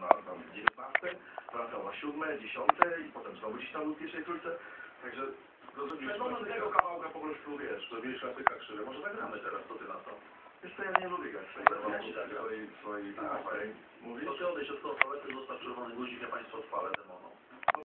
na tam 19, wracał na 7, 10 i potem znowu gdzieś tam był w pierwszej trójce. Także rozumiem, no tego kawałka po prostu wiesz, zrobiłeś klasyka krzywe. Może zagramy teraz, to ty na to. Wiesz co, ja nie lubię grać Ja ci zagram. swojej, Tak, swojej, mówisz? To ty odejdź od konsolety, zostaw czerwony guzik, ja państwu odpalę.